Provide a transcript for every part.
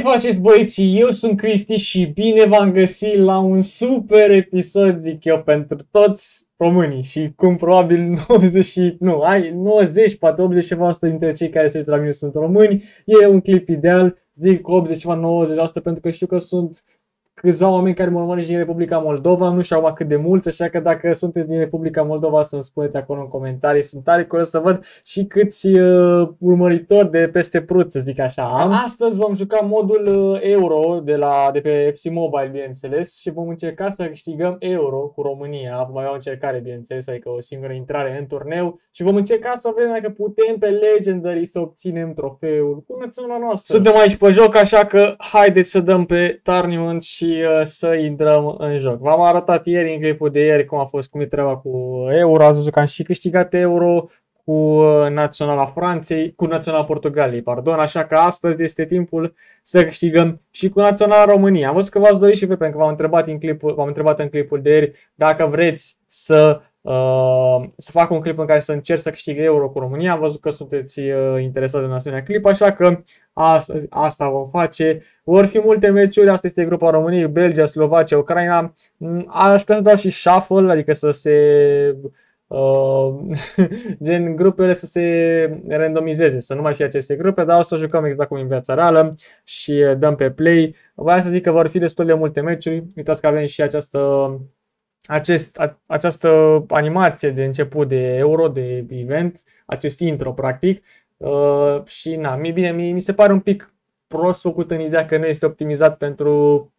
faceți băieții? Eu sunt Cristi și bine v-am găsit la un super episod, zic eu, pentru toți românii și cum probabil 90 și, nu, ai 90, poate 80 ceva dintre cei care se uită la mine sunt români. E un clip ideal, zic 80 ceva 90% pentru că știu că sunt câțiva oameni care mă urmăresc din Republica Moldova, nu știu acum cât de mulți, așa că dacă sunteți din Republica Moldova să-mi spuneți acolo în comentarii, sunt tare curios să văd și câți uh, urmăritori de peste prut, să zic așa, am. Astăzi vom juca modul uh, euro de, la, de pe FC Mobile, bineînțeles, și vom încerca să câștigăm euro cu România, vom avea o încercare, bineînțeles, adică o singură intrare în turneu și vom încerca să vedem dacă putem pe Legendary să obținem trofeul cu națiunea noastră. Suntem aici pe joc, așa că haideți să dăm pe Tournament și uh, să intrăm în joc. V-am arătat ieri în clipul de ieri cum a fost, cum e treaba cu euro. Ați văzut că am și câștigat euro cu uh, Naționala Franței, cu Naționala Portugaliei, pardon, așa că astăzi este timpul să câștigăm și cu Naționala României. Am văzut că v-ați dorit și pe pentru că v-am întrebat, în clipul, v-am întrebat în clipul de ieri dacă vreți să Uh, să fac un clip în care să încerc să câștig euro cu România. Am văzut că sunteți uh, interesați în asemenea clip, așa că astăzi, asta vom face. Vor fi multe meciuri, asta este grupa României, Belgia, Slovacia, Ucraina. Mm, aș putea să dau și shuffle, adică să se Uh, gen grupele să se randomizeze, să nu mai fie aceste grupe, dar o să jucăm exact cum în viața reală și dăm pe play. Vreau să zic că vor fi destul de multe meciuri. Uitați că avem și această acest, a, această animație de început de euro, de event, acest intro practic uh, și na, mi bine, mi, mi se pare un pic prost făcut în ideea că nu este optimizat pentru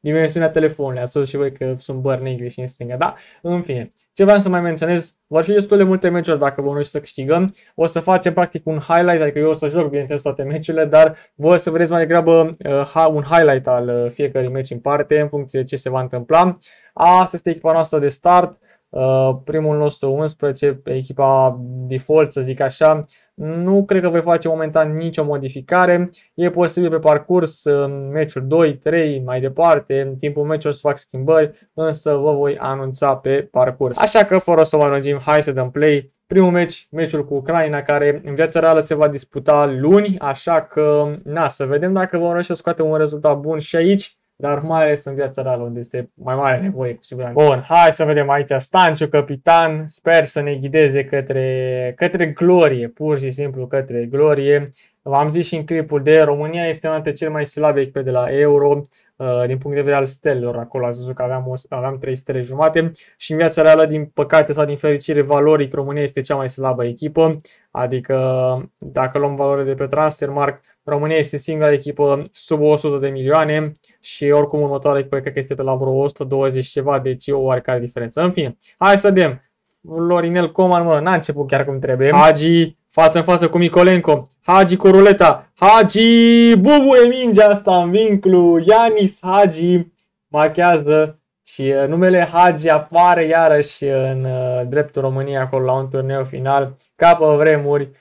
dimensiunea telefonului. Ați văzut și voi că sunt băr negri și în stânga, da? În fine, ce vreau să mai menționez, vor fi destul de multe meciuri dacă vom să câștigăm. O să facem practic un highlight, adică eu o să joc bineînțeles toate meciurile, dar voi o să vedeți mai degrabă uh, un highlight al uh, fiecărui meci în parte în funcție de ce se va întâmpla. Asta este echipa noastră de start. Uh, primul nostru 11 pe echipa default, să zic așa. Nu cred că voi face momentan nicio modificare. E posibil pe parcurs, în meciul 2, 3, mai departe, în timpul meciului să fac schimbări, însă vă voi anunța pe parcurs. Așa că, fără să mă lungim, hai să dăm play. Primul meci, meciul cu Ucraina, care în viața reală se va disputa luni, așa că, na, să vedem dacă vom reuși să scoatem un rezultat bun și aici dar mai ales în viața reală, unde este mai mare nevoie, cu siguranță. Bun, hai să vedem aici. Stanciu, capitan, sper să ne ghideze către, către glorie, pur și simplu către glorie. V-am zis și în clipul de România este una dintre cele mai slabe echipe de la Euro, uh, din punct de vedere al stelelor, acolo ați văzut că aveam, o, aveam 3 stele jumate. Și în viața reală, din păcate sau din fericire, valoric, România este cea mai slabă echipă, adică dacă luăm valoare de pe Transfermarkt, România este singura echipă sub 100 de milioane și oricum următoarea echipă cred că este pe la vreo 120 ceva, deci e o oarecare diferență. În fine, hai să vedem. Lorinel Coman, mă, n-a început chiar cum trebuie. Hagi, față în față cu Micolenco. Hagi cu ruleta. Hagi, bubuie mingea asta în vinclu. Ianis Hagi marchează și uh, numele Hagi apare iarăși în uh, dreptul României acolo la un turneu final. Capă vremuri Uh,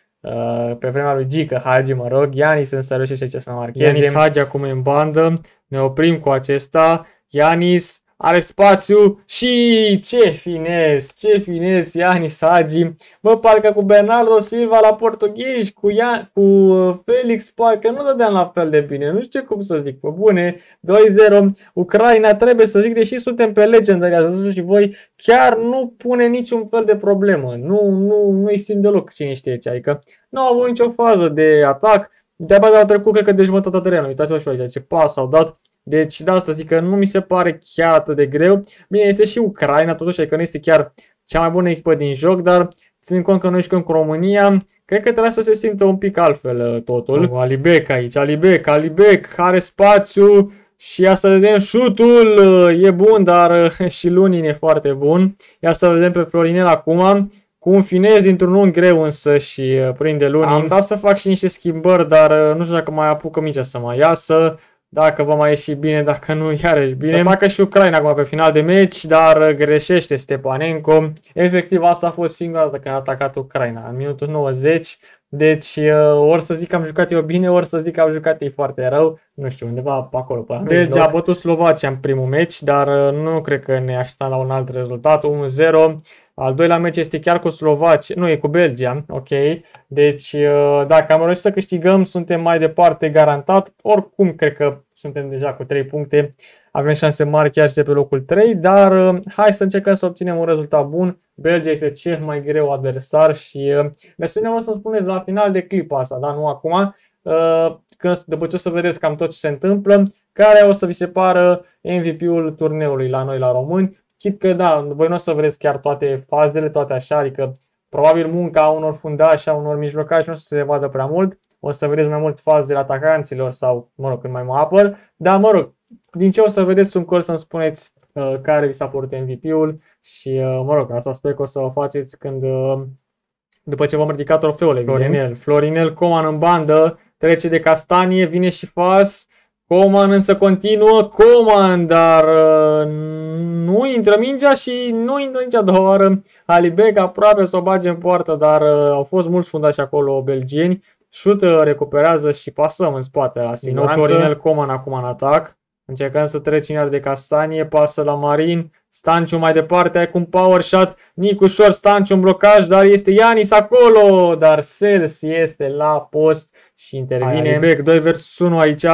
pe vremea lui Gica Hagi, mă rog, Ianis însă reușește ce să marcheze. Ianis Hagi acum în bandă, ne oprim cu acesta, Ianis are spațiu și ce finez, ce finez Ianis Hagi. Bă, parcă cu Bernardo Silva la portughezi, cu, Ia, cu uh, Felix, parcă nu dădeam la fel de bine. Nu știu cum să zic, pe bune. 2-0, Ucraina trebuie să zic, deși suntem pe legendary, ați văzut și voi, chiar nu pune niciun fel de problemă. Nu, nu, nu-i simt deloc cine știe ce, adică nu au avut nicio fază de atac. De-abia de-a trecut, cred că de jumătatea terenului. Uitați-vă și aici, ce pas au dat deci de asta zic că nu mi se pare chiar atât de greu. Bine, este și Ucraina, totuși, adică nu este chiar cea mai bună echipă din joc, dar ținând cont că noi jucăm cu România, cred că trebuie să se simtă un pic altfel uh, totul. Oh, Alibec aici, Alibec, Alibec, are spațiu și ia să vedem șutul, uh, e bun, dar uh, și Lunin e foarte bun. Ia să vedem pe Florinel acum, cu un finez dintr-un unghi greu însă și prinde Lunin. Am dat să fac și niște schimbări, dar nu știu dacă mai apucă mingea să mai iasă. Dacă va mai ieși bine, dacă nu, iarăși bine. Să și Ucraina acum pe final de meci, dar greșește Stepanenko. Efectiv, asta a fost singura dată când a atacat Ucraina, în minutul 90. Deci, uh, ori să zic că am jucat eu bine, ori să zic că am jucat ei foarte rău. Nu știu, undeva pe acolo. Pe Belgia a bătut Slovacia în primul meci, dar uh, nu cred că ne așteptam la un alt rezultat. 1-0. Al doilea meci este chiar cu Slovacia, nu, e cu Belgia, ok. Deci, uh, dacă am reușit să câștigăm, suntem mai departe garantat. Oricum, cred că suntem deja cu 3 puncte. Avem șanse mari chiar și de pe locul 3, dar uh, hai să încercăm să obținem un rezultat bun. Belgia este cel mai greu adversar și uh, de asemenea o să-mi spuneți la final de clipa asta, dar nu acum, când, după ce o să vedeți cam tot ce se întâmplă, care o să vi se pară MVP-ul turneului la noi la români. Chit că da, voi nu o să vreți chiar toate fazele, toate așa, adică probabil munca unor fundași, a unor mijlocași nu o să se vadă prea mult, o să vedeți mai mult fazele atacanților sau, mă rog, când mai mă apăr, dar mă rog, din ce o să vedeți un cor să-mi spuneți uh, care vi s-a părut MVP-ul și, uh, mă rog, asta sper că o să o faceți când, uh, după ce vom ridica trofeul, Florinel. Florinel Coman în bandă, trece de castanie, vine și fas, Coman însă continuă, Coman, dar uh, nu intră mingea și nu intră nici a doua oară. Alibec aproape să o bage în poartă, dar uh, au fost mulți fundași acolo belgieni. Șut recuperează și pasăm în spate la siguranță. Florinel Coman acum în atac. Încercăm să trecem iar de Castanie, pasă la Marin, Stanciu mai departe, cu un power shot, Nicu ușor, Stanciu în blocaj, dar este Ianis acolo, dar Sels este la post și intervine. Alibec 2 vs 1 aici,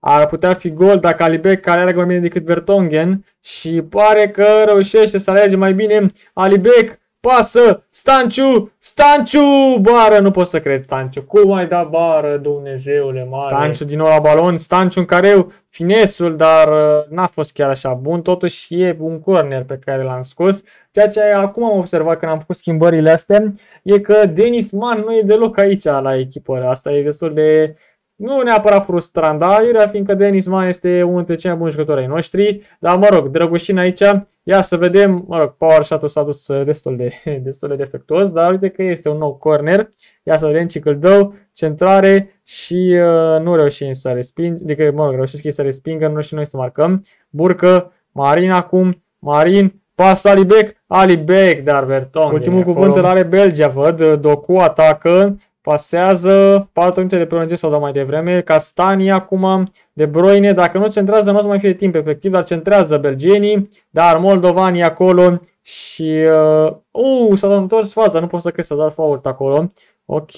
ar putea fi gol dacă Alibec care are mai bine decât Vertonghen și pare că reușește să alege mai bine Alibec pasă, Stanciu, Stanciu, bară, nu pot să cred, Stanciu, cum ai dat bară, Dumnezeule mare. Stanciu din nou la balon, Stanciu în careu, finesul, dar uh, n-a fost chiar așa bun, totuși e un corner pe care l-am scos. Ceea ce acum am observat când am făcut schimbările astea, e că Denis Man nu e deloc aici la echipă, asta e destul de nu neapărat frustrant, dar iurea fiindcă Denis Man este unul dintre cei mai buni jucători ai noștri. Dar mă rog, Drăgușin aici, ia să vedem, mă rog, power shot-ul s-a dus uh, destul de, destul de defectuos, dar uite că este un nou corner. Ia să vedem ce îl dă, centrare și uh, nu reușim să resping, adică mă rog, reușesc ei să respingă, nu și noi să marcăm. Burcă, Marin acum, Marin, pas Alibec, Alibec, dar Vertonghen. Ultimul cuvânt îl are Belgia, văd, Doku atacă, Pasează 4 minute de prelungire sau dat mai devreme. Castani acum, De Bruyne, dacă nu centrează nu o să mai fie timp efectiv, dar centrează belgenii, dar moldovanii acolo și... Uh, uh s-a întors faza, nu pot să cred să dat fault acolo. Ok,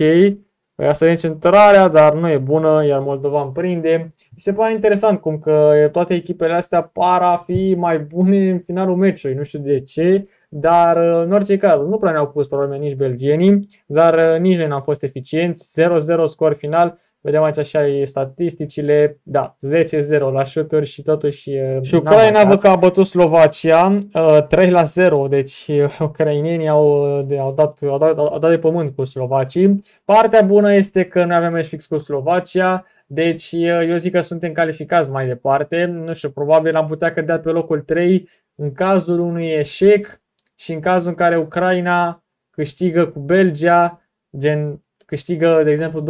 Ia să vedem centrarea, dar nu e bună, iar Moldovan prinde. Mi se pare interesant cum că toate echipele astea par a fi mai bune în finalul meciului, nu știu de ce. Dar uh, în orice caz, nu prea ne-au pus probleme nici belgienii, dar uh, nici noi n-am fost eficienți. 0-0 scor final. Vedem aici așa e statisticile, da, 10-0 la șuturi și totuși uh, Și Ucraina văd că a bătut Slovacia 3 la 0, deci ucrainenii au, de, au, dat, au, dat, au dat de pământ cu slovacii. Partea bună este că noi avem meci fix cu Slovacia, deci eu zic că suntem calificați mai departe. Nu știu, probabil am putea cădea pe locul 3 în cazul unui eșec și în cazul în care Ucraina câștigă cu Belgia, gen câștigă, de exemplu,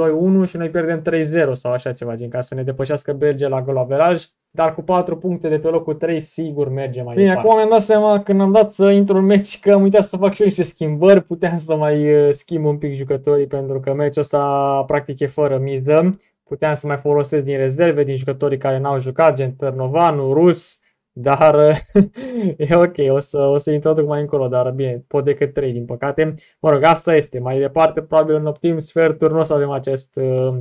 2-1 și noi pierdem 3-0 sau așa ceva, gen ca să ne depășească Belgia la gol averaj, dar cu 4 puncte de pe locul 3 sigur merge mai Bine, departe. acum mi-am dat seama când am dat să intru în meci că am uitat să fac și eu niște schimbări, puteam să mai uh, schimb un pic jucătorii pentru că meciul ăsta practic e fără miză. Puteam să mai folosesc din rezerve, din jucătorii care n-au jucat, gen Tărnovanu, Rus, dar e ok, o să, o să introduc mai încolo, dar bine, pot decât 3 din păcate. Mă rog, asta este. Mai departe, probabil în optim sferturi nu o să avem acest, uh,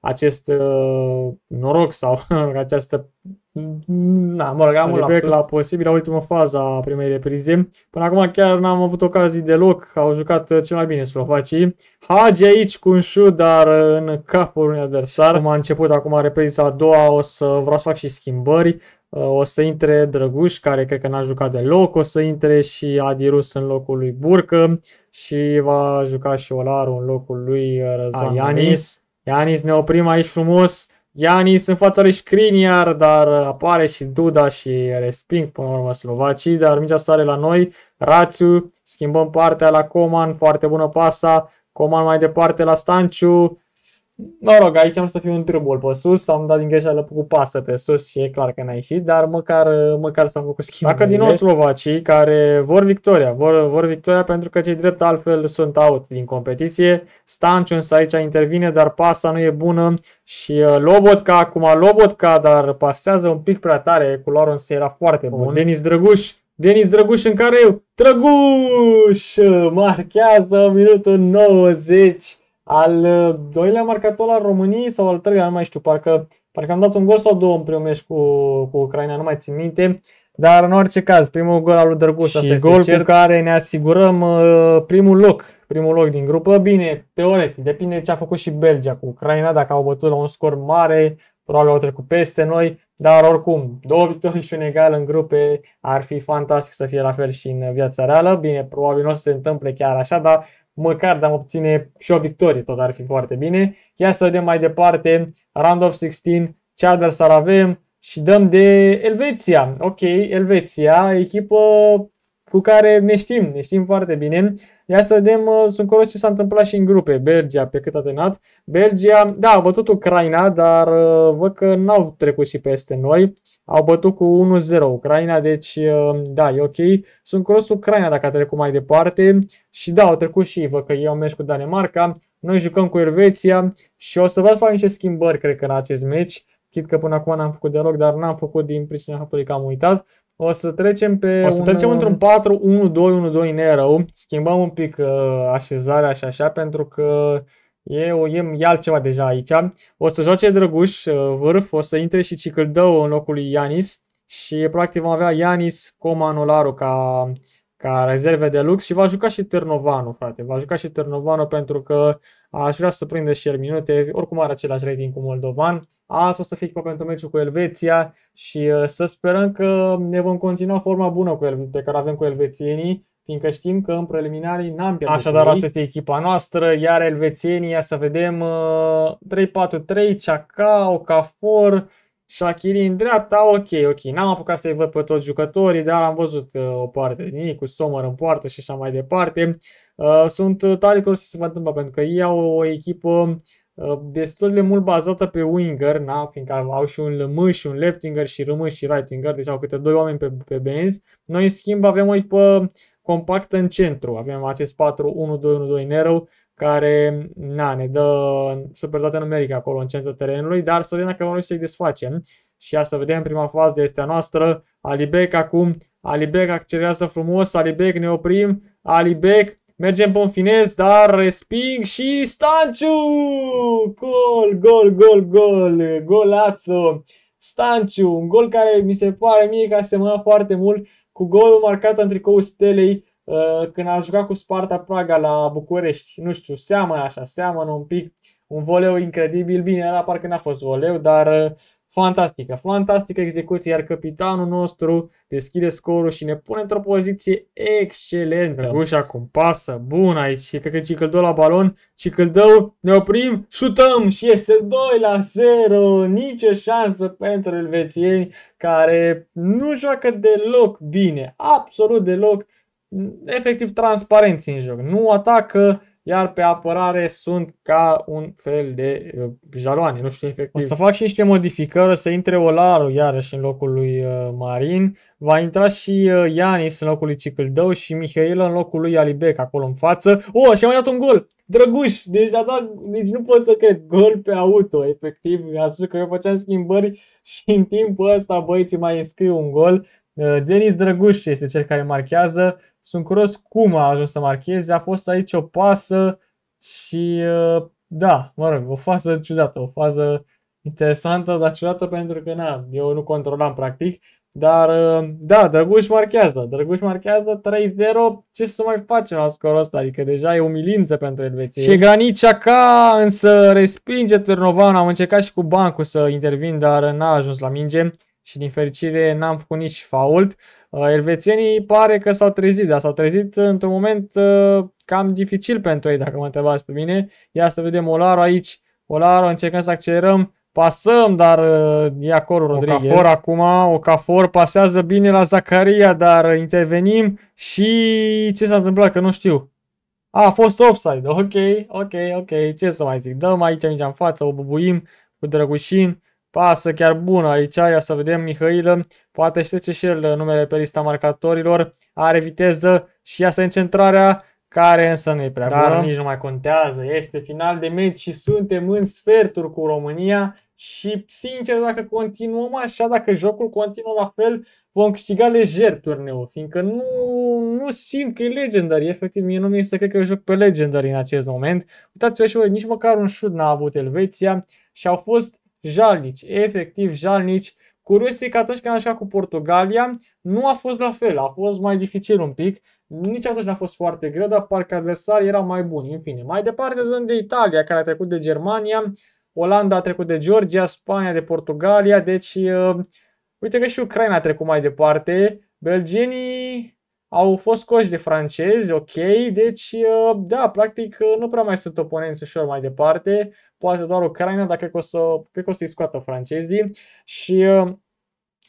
acest uh, noroc sau această Na, mă rog, am un lapsus. la posibilă ultimă fază a primei reprize. Până acum chiar n-am avut ocazii deloc, au jucat uh, cel mai bine slovacii. Hagi aici cu un șut, dar în capul unui adversar. Cum a început acum repriza a doua, o să vreau să fac și schimbări. Uh, o să intre Drăguș, care cred că n-a jucat deloc, o să intre și Adirus în locul lui Burcă și va juca și Olaru în locul lui uh, Răzvan Ianis. Ianis ne oprim aici frumos. Ianis în fața lui Scriniar, dar apare și Duda și resping până la urmă slovacii, dar mingea sare la noi. Rațiu, schimbăm partea la Coman, foarte bună pasa. Coman mai departe la Stanciu, Mă rog, aici am să fiu un trâmbol pe sus, am dat din greșeală cu pasă pe sus și e clar că n-a ieșit, dar măcar, măcar s-a făcut schimb. Dacă din nou slovacii care vor victoria, vor, vor victoria pentru că cei drept altfel sunt out din competiție. Stanciu însă aici intervine, dar pasa nu e bună și uh, Lobotka, acum Lobotka, dar pasează un pic prea tare, cu Lawrence era foarte bun. Denis Drăguș, Denis Drăguș în care eu. Drăguș marchează minutul 90 al uh, doilea marcator al României sau al treilea, nu mai știu, parcă, parcă am dat un gol sau două în primul meci cu, cu Ucraina, nu mai țin minte. Dar în orice caz, primul gol al lui Drăguș, asta este gol cert. cu care ne asigurăm uh, primul loc, primul loc din grupă. Bine, teoretic, depinde ce a făcut și Belgia cu Ucraina, dacă au bătut la un scor mare, probabil au trecut peste noi, dar oricum, două victorii și un egal în grupe ar fi fantastic să fie la fel și în viața reală. Bine, probabil nu o să se întâmple chiar așa, dar măcar de a obține și o victorie, tot ar fi foarte bine. Ia să vedem mai departe, round of 16, ce adversar avem și dăm de Elveția. Ok, Elveția, echipă cu care ne știm, ne știm foarte bine. Ia să vedem, uh, sunt curios ce s-a întâmplat și în grupe. Belgia, pe cât a tenat. Belgia, da, a bătut Ucraina, dar uh, văd că n-au trecut și peste noi. Au bătut cu 1-0 Ucraina, deci uh, da, e ok. Sunt curios Ucraina dacă a trecut mai departe. Și da, au trecut și văd că ei au meci cu Danemarca. Noi jucăm cu Elveția și o să vă fac niște schimbări, cred că, în acest meci. Chit că până acum n-am făcut deloc, dar n-am făcut din pricina faptului că am uitat. O să trecem pe O să un... trecem într-un 4-1-2-1-2 nerău. Schimbăm un pic uh, așezarea și așa pentru că e, e, e altceva deja aici. O să joace Drăguș uh, vârf, o să intre și Cicâldău în locul lui Ianis și practic vom avea Ianis, Coman, Olaru ca, ca rezerve de lux și va juca și Ternovanu, frate. Va juca și Ternovanu pentru că Aș vrea să prindă și el minute, oricum are același rating cu Moldovan. Asta o să fie echipa pentru meciul cu Elveția și uh, să sperăm că ne vom continua forma bună cu el, pe care avem cu elvețienii, fiindcă știm că în preliminarii n-am pierdut. Așadar, asta este echipa noastră, iar elvețienii, să vedem, 3-4-3, Ceaca, Okafor, Shakiri în dreapta, ok, ok. N-am apucat să-i văd pe toți jucătorii, dar am văzut uh, o parte din ei, cu Sommer în poartă și așa mai departe. Uh, sunt tare curios ce se va întâmpla, pentru că ei au o echipă uh, destul de mult bazată pe winger, na? fiindcă au și un lămâș, și un left winger și rămâș și right winger, deci au câte doi oameni pe, pe benzi. Noi, în schimb, avem o echipă compactă în centru. Avem acest 4-1-2-1-2 Nero, care na, ne dă superioritate numerică acolo în centrul terenului, dar să vedem dacă vom să-i desfacem. Și ia să vedem prima fază este a noastră. Alibec acum, Alibec accelerează frumos, Alibec ne oprim, Alibec mergem pe un finez, dar resping și Stanciu! Gol, gol, gol, gol, golațo! Stanciu, un gol care mi se pare mie că asemănă foarte mult cu golul marcat în tricou Stelei Uh, când a jucat cu Sparta Praga la București. Nu știu, seamănă așa, seamănă un pic. Un voleu incredibil, bine, era parcă n-a fost voleu, dar uh, fantastică, fantastică execuție, iar capitanul nostru deschide scorul și ne pune într-o poziție excelentă. Uși acum pasă, bun aici și cred că Cicăldău la balon, Cicăldău, ne oprim, șutăm și este 2 la 0, nicio șansă pentru elvețieni care nu joacă deloc bine, absolut deloc efectiv transparenți în joc. Nu atacă, iar pe apărare sunt ca un fel de uh, jaloane, nu știu efectiv. O să fac și niște modificări, o să intre Olaru iarăși în locul lui uh, Marin, va intra și uh, Ianis în locul lui Cicâldău și Mihail în locul lui Alibec acolo în față. Oh, și-a mai dat un gol! Drăguș, deci a dat, deci nu pot să cred, gol pe auto, efectiv, a spus că eu făceam schimbări și în timpul ăsta băieții mai înscriu un gol. Uh, Denis Drăguș este cel care marchează, sunt curios cum a ajuns să marcheze. A fost aici o pasă și uh, da, mă rog, o fază ciudată, o fază interesantă, dar ciudată pentru că na, eu nu controlam practic. Dar uh, da, Drăguș marchează, Drăguș marchează 3-0, ce să mai facem la scorul ăsta? Adică deja e umilință pentru Elveție. Și Granicea ca însă respinge Târnovan, am încercat și cu bancul să intervin, dar n-a ajuns la minge și din fericire n-am făcut nici fault. Uh, elvețienii pare că s-au trezit, dar s-au trezit într-un moment uh, cam dificil pentru ei, dacă mă întrebați pe mine. Ia să vedem Olaru aici. Olaru, încercăm să accelerăm. Pasăm, dar uh, e acolo Rodriguez. Ocafor acum, Ocafor pasează bine la Zacaria, dar intervenim și ce s-a întâmplat, că nu știu. A, a fost offside, ok, ok, ok, ce să mai zic, dăm aici mingea în față, o bubuim cu Drăgușin Pasă chiar bună aici, ia să vedem Mihailă, poate știe și el numele pe lista marcatorilor, are viteză și ia să centrarea, care însă nu e prea Dar bună. nici nu mai contează. Este final de meci și suntem în sferturi cu România și, sincer, dacă continuăm așa, dacă jocul continuă la fel, vom câștiga lejer turneul, fiindcă nu, nu simt că e Legendary. Efectiv, mie nu mi să cred că eu joc pe Legendary în acest moment. Uitați-vă și voi, nici măcar un shoot n-a avut Elveția și au fost jalnici, efectiv jalnici. Curios e că atunci când a jucat cu Portugalia, nu a fost la fel, a fost mai dificil un pic. Nici atunci n-a fost foarte greu, dar parcă adversarii erau mai buni. În fine, mai departe dăm de Italia, care a trecut de Germania, Olanda a trecut de Georgia, Spania de Portugalia, deci uh, uite că și Ucraina a trecut mai departe. Belgenii au fost scoși de francezi, ok, deci uh, da, practic uh, nu prea mai sunt oponenți ușor mai departe, poate doar Ucraina, dar cred că o, să, cred că o să-i scoată francezii și uh,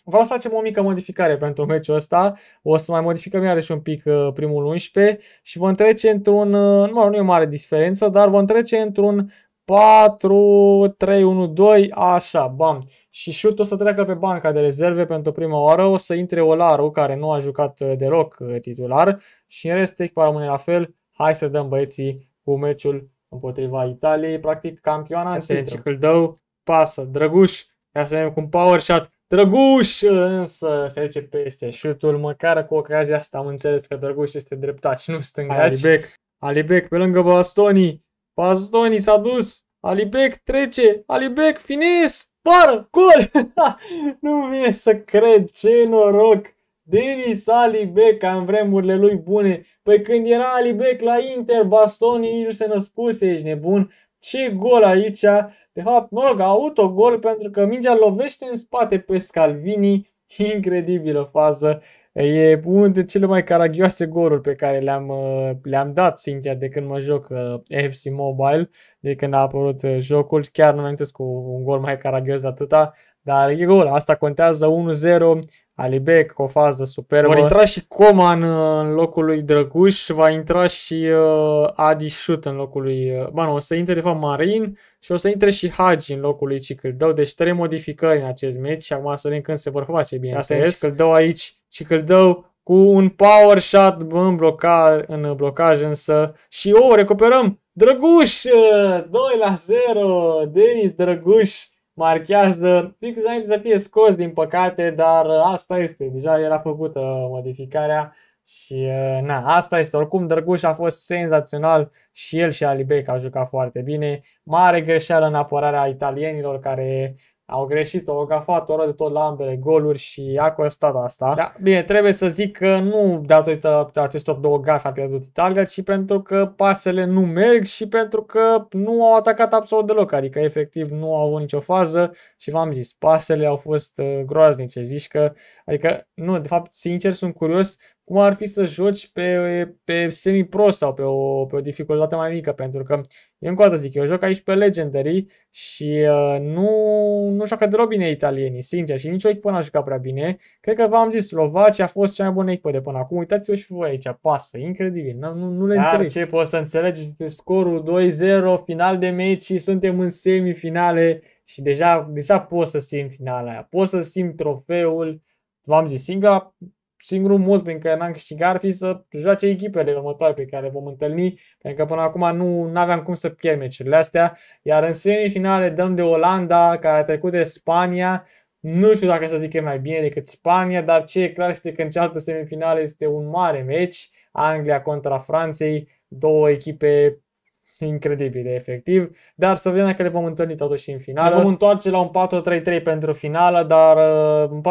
vreau să facem o mică modificare pentru meciul ăsta, o să mai modificăm iarăși un pic primul 11 și vom trece într-un, nu, nu e o mare diferență, dar vom trece într-un 4, 3, 1, 2, așa, bam. Și șutul o să treacă pe banca de rezerve pentru prima oară, o să intre Olaru, care nu a jucat uh, deloc uh, titular și în rest echipa rămâne la fel. Hai să dăm băieții cu meciul împotriva Italiei, practic campioana în titlu. îl dău, pasă, Drăguș, ia să vedem cu un power shot, Drăguș însă se duce peste șutul, măcar cu ocazia asta am înțeles că Drăguș este dreptat și nu stângaci. Alibec, Alibec pe lângă Bastoni, Bastoni s-a dus, Alibec trece, Alibec fines, pară, gol! nu vine să cred, ce noroc! Denis Alibec în vremurile lui bune. Păi când era Alibec la Inter, Bastoni nici nu se născuse, ești nebun. Ce gol aici! De fapt, mă rog, a avut o gol pentru că mingea lovește în spate pe Scalvini. Incredibilă fază. E unul dintre cele mai caragioase goluri pe care le-am, uh, le-am dat, sincer, de când mă joc uh, FC Mobile, de când a apărut uh, jocul. Chiar nu mi cu un gol mai caragios de atâta, dar e gol. Asta contează 1-0. Alibec cu o fază superbă. Vor intra și Coman în locul lui Drăguș, va intra și uh, Adi Șut în locul lui... Uh, bă, nu, o să intre de fapt Marin și o să intre și Hagi în locul lui Cicâldău. Deci trei modificări în acest meci și acum să vedem când se vor face, bine. Asta e Cicâldău aici, Cicâldău cu un power shot în, bloca, în blocaj însă și o, oh, recuperăm Drăguș, 2 la 0, Denis Drăguș marchează. Fix înainte să fie scos din păcate, dar asta este, deja era făcută modificarea și na, asta este, oricum Drăguș a fost senzațional și el și Alibec au jucat foarte bine, mare greșeală în apărarea italienilor care au greșit, au gafat o de tot la ambele goluri și a costat asta. Da, bine, trebuie să zic că nu datorită acestor două gafe a pierdut Italia, ci pentru că pasele nu merg și pentru că nu au atacat absolut deloc, adică efectiv nu au avut nicio fază și v-am zis, pasele au fost uh, groaznice, zici că, adică nu, de fapt, sincer, sunt curios cum ar fi să joci pe, pe semi-pro sau pe o, pe o dificultate mai mică, pentru că, eu încă o dată zic, eu joc aici pe Legendary și uh, nu, nu joacă deloc bine italienii, sincer, și nici o echipă n-a jucat prea bine. Cred că v-am zis, Slovacia a fost cea mai bună echipă de până acum. Uitați-vă și voi aici, pasă, incredibil, nu, nu, nu le Dar înțeleg. ce poți să înțelegi? Scorul 2-0, final de meci și suntem în semifinale și deja, deja poți să simți finala aia, poți să simți trofeul. V-am zis, singura singurul mod prin care n-am câștigat ar fi să joace echipele următoare pe care le vom întâlni, pentru că până acum nu aveam cum să pierd meciurile astea, iar în semifinale dăm de Olanda, care a trecut de Spania, nu știu dacă să zic că e mai bine decât Spania, dar ce e clar este că în cealaltă semifinală este un mare meci, Anglia contra Franței, două echipe incredibile, efectiv. Dar să vedem dacă le vom întâlni totuși în finală. Ne vom întoarce la un 4-3-3 pentru finală, dar uh, un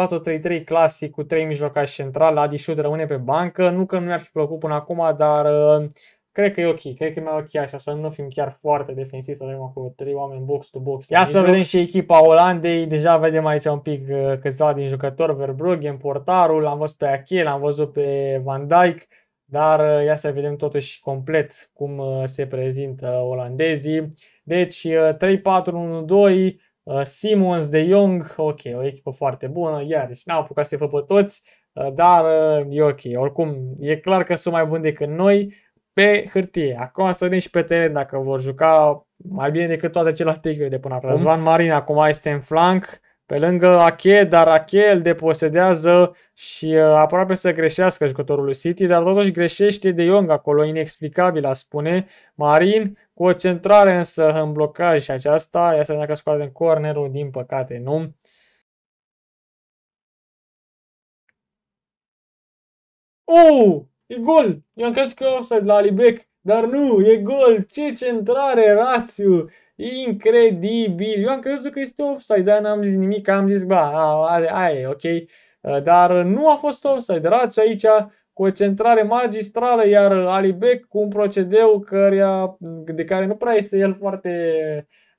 4-3-3 clasic cu 3 mijlocași central. Adi Șut rămâne pe bancă. Nu că nu mi-ar fi plăcut până acum, dar uh, cred că e ok. Cred că e mai ok așa, să nu fim chiar foarte defensivi, să avem acolo 3 oameni box to box. Ia să vedem și echipa Olandei. Deja vedem aici un pic uh, câțiva din jucători. Verbruggen, portarul, am văzut pe Achille, am văzut pe Van Dijk. Dar uh, ia să vedem totuși complet cum uh, se prezintă olandezii. Deci 3-4-1-2, uh, Simons de Jong, ok, o echipă foarte bună, iarăși n-au apucat să se pe toți, dar e ok. Oricum, e clar că sunt mai buni decât noi pe hârtie. Acum să vedem și pe teren dacă vor juca mai bine decât toate celelalte echipe de până acum. Răzvan Marin acum este în flanc, pe lângă Ache, dar Ache îl deposedează și uh, aproape să greșească jucătorul lui City, dar totuși greșește de Young acolo, inexplicabil a spune. Marin cu o centrare însă în blocaj și aceasta, ia să dacă scoate în cornerul, din păcate nu. Oh! E gol! Eu am crezut că offside la Alibec, dar nu, e gol! Ce centrare, rațiu! Incredibil! Eu am crezut că este offside, dar n-am zis nimic, am zis, ba, aia e, ok. Uh, dar nu a fost offside. Rațiu aici cu o centrare magistrală, iar Alibec cu un procedeu cărea, de care nu prea este el foarte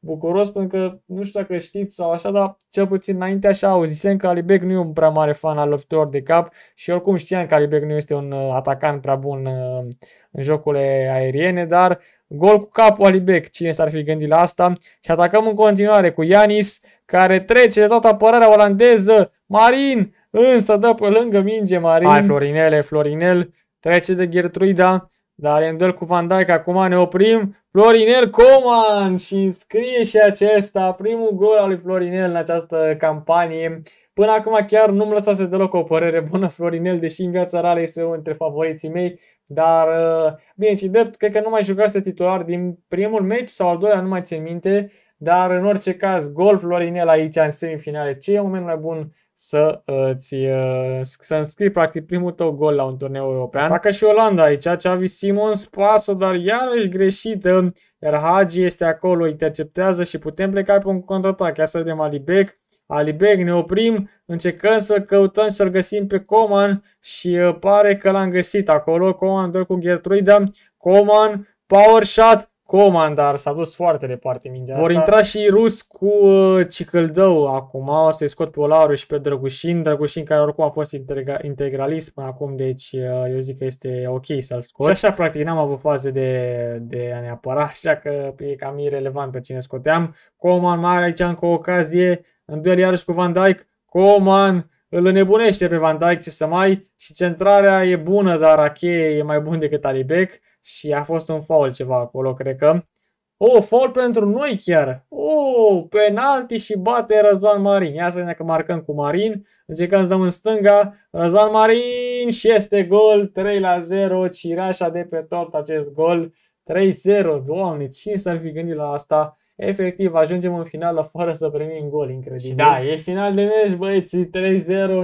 bucuros, pentru că nu știu dacă știți sau așa, dar cel puțin înainte așa auzisem că Alibec nu e un prea mare fan al loviturilor de cap și oricum știam că Alibec nu este un uh, atacant prea bun uh, în jocurile aeriene, dar gol cu capul Alibec, cine s-ar fi gândit la asta? Și atacăm în continuare cu Ianis, care trece de toată apărarea olandeză, Marin, însă dă pe lângă minge Marin. Hai Florinele, Florinel, trece de Gertruida, dar e în duel cu Van Dijk, acum ne oprim. Florinel Coman și înscrie și acesta primul gol al lui Florinel în această campanie. Până acum chiar nu-mi lăsase deloc o părere bună Florinel, deși în viața reală este unul dintre favoriții mei. Dar, uh, bine, și drept, cred că nu mai jucase titular din primul meci sau al doilea, nu mai țin minte. Dar, în orice caz, gol Florinel aici în semifinale. Ce e moment mai bun să îți uh, să înscrii practic primul tău gol la un turneu european. Atacă și Olanda aici, Xavi Simons pasă, dar iarăși greșită, iar Hagi este acolo, interceptează și putem pleca pe un contraatac. Ia să vedem Alibec. Alibec, ne oprim, încercăm să căutăm să-l găsim pe Coman și uh, pare că l-am găsit acolo. Coman doar cu Gertruida. Coman, power shot, Comandar s-a dus foarte departe mingea Vor asta. intra și rus cu uh, Cicăldău acum, o să-i scot pe Olaru și pe Drăgușin, Drăgușin care oricum a fost integra integralist până acum, deci uh, eu zic că este ok să-l scot. Și așa practic n-am avut faze de, de a ne apăra, așa că e cam irrelevant pe cine scoteam. Coman mai are aici încă o ocazie, în duel iarăși cu Van Dijk, Coman îl înnebunește pe Van Dijk ce să mai și centrarea e bună, dar Ache e mai bun decât Alibec și a fost un foul ceva acolo, cred că. Oh, foul pentru noi chiar. Oh, penalti și bate Răzvan Marin. Ia să vedem că marcăm cu Marin. Încercăm să dăm în stânga. Răzvan Marin și este gol 3 la 0. Cireașa de pe tort acest gol. 3-0. Doamne, cine s-ar fi gândit la asta? Efectiv, ajungem în finală fără să primim gol, incredibil. Și da, e final de meci, băieți, 3-0,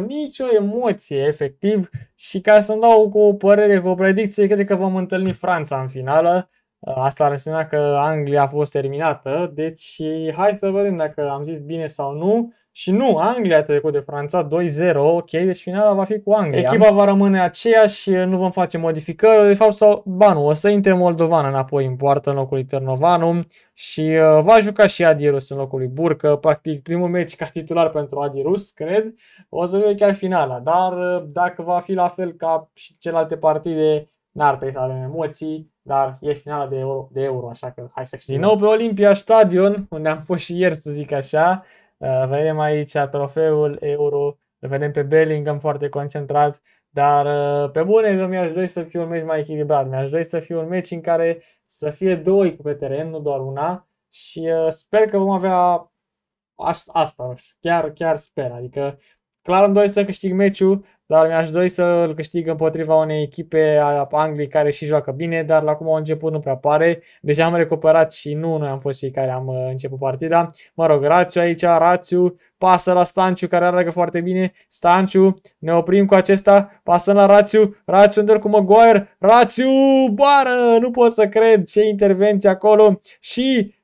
nicio emoție, efectiv. Și ca să-mi dau cu o părere, cu o predicție, cred că vom întâlni Franța în finală. Asta ar însemna că Anglia a fost terminată, deci hai să vedem dacă am zis bine sau nu. Și nu, Anglia a trecut de Franța 2-0, ok, deci finala va fi cu Anglia. Echipa va rămâne aceeași, nu vom face modificări, de fapt, sau, ba nu, o să intre Moldovan înapoi în poartă în locul lui Târnovanu și uh, va juca și Adirus în locul lui Burcă, practic primul meci ca titular pentru Adirus, cred, o să fie chiar finala, dar uh, dacă va fi la fel ca și celelalte partide, n-ar trebui să avem emoții, dar e finala de euro, de euro așa că hai să știm. Din nou pe Olimpia Stadion, unde am fost și ieri, să zic așa, Uh, vedem aici trofeul euro, îl vedem pe Bellingham foarte concentrat, dar uh, pe bune că mi-aș dori să fie un meci mai echilibrat, mi-aș dori să fie un meci în care să fie două pe teren, nu doar una și uh, sper că vom avea asta, nu știu, chiar, chiar sper, adică clar îmi doresc să câștig meciul, dar mi-aș dori să îl câștig împotriva unei echipe a Angliei care și joacă bine, dar la cum au început nu prea pare. Deja am recuperat și nu noi am fost cei care am uh, început partida. Mă rog, Rațiu aici, Rațiu, pasă la Stanciu care aragă foarte bine. Stanciu, ne oprim cu acesta, pasă la Rațiu, Rațiu îndor cu Maguire, Rațiu, bară, nu pot să cred ce intervenție acolo și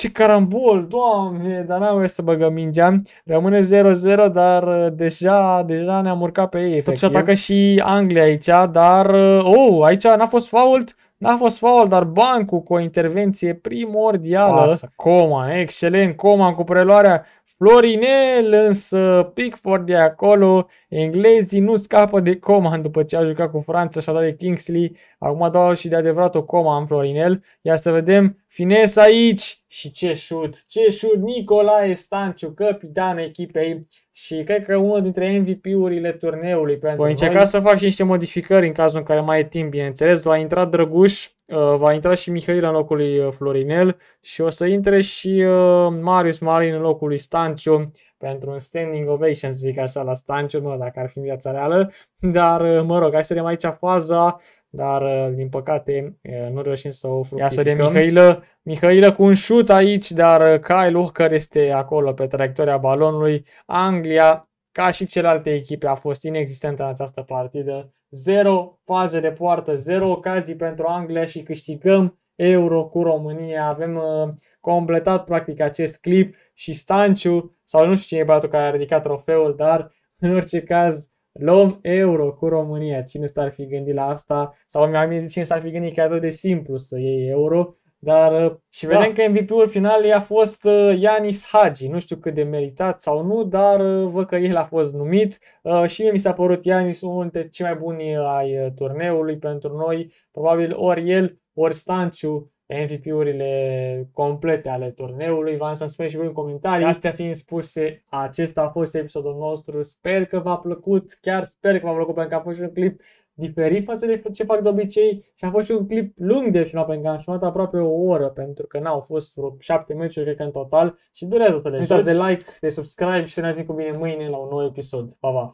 ce carambol, doamne, dar n-am să băgăm mingea. Rămâne 0-0, dar uh, deja, deja ne-am urcat pe ei. Totuși atacă și Anglia aici, dar... Uh, oh, aici n-a fost fault. N-a fost fault, dar Bancu cu o intervenție primordială. Pasă, Coman, excelent, Coman cu preluarea. Florinel însă, Pickford de acolo, englezii nu scapă de Coman după ce a jucat cu Franța și a dat de Kingsley, acum dau și de adevărat o Coman Florinel, ia să vedem, fines aici. Și ce șut, ce șut, Nicolae Stanciu, capitanul echipei și cred că unul dintre MVP-urile turneului pentru Voi încerca să fac și niște modificări în cazul în care mai e timp, bineînțeles, va intra Drăguș, Uh, va intra și Mihail în locul lui uh, Florinel și o să intre și uh, Marius Marin în locul lui Stanciu. pentru un standing ovation, să zic așa, la Stanciu, mă, dacă ar fi în viața reală. Dar, mă rog, hai să vedem aici faza dar din păcate nu reușim să o fructificăm. Ia să de Mihailă, Mihailă cu un șut aici, dar Kyle Walker este acolo pe traiectoria balonului. Anglia, ca și celelalte echipe, a fost inexistentă în această partidă. Zero faze de poartă, zero ocazii pentru Anglia și câștigăm Euro cu România. Avem uh, completat practic acest clip și Stanciu, sau nu știu cine e băiatul care a ridicat trofeul, dar în orice caz luăm euro cu România. Cine s-ar fi gândit la asta? Sau mi-am zis cine s-ar fi gândit că e atât de simplu să iei euro. Dar uh, și da. vedem că MVP-ul final a fost uh, Ianis Hagi. Nu știu cât de meritat sau nu, dar uh, văd că el a fost numit. Și mie mi s-a părut Ianis unul dintre cei mai buni ai turneului pentru noi. Probabil ori el, ori Stanciu MVP-urile complete ale turneului. V-am să spuneți și voi în comentarii. Și astea fiind spuse, acesta a fost episodul nostru. Sper că v-a plăcut, chiar sper că v-a plăcut pentru că a fost și un clip diferit față de ce fac de obicei și a fost și un clip lung de filmat pentru că am filmat aproape o oră pentru că n-au fost vreo șapte meciuri cred că în total și durează să le Uitați de like, de subscribe și să ne auzim cu bine mâine la un nou episod. Pa, pa!